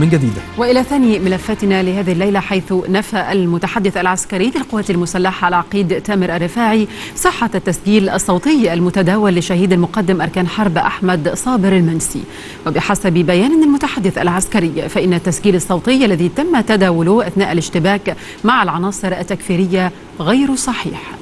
من جديد. وإلى ثاني ملفاتنا لهذه الليلة حيث نفى المتحدث العسكري للقوات المسلحة العقيد تامر الرفاعي صحة التسجيل الصوتي المتداول لشهيد المقدم أركان حرب أحمد صابر المنسي. وبحسب بيان المتحدث العسكري فإن التسجيل الصوتي الذي تم تداوله أثناء الاشتباك مع العناصر التكفيرية غير صحيح.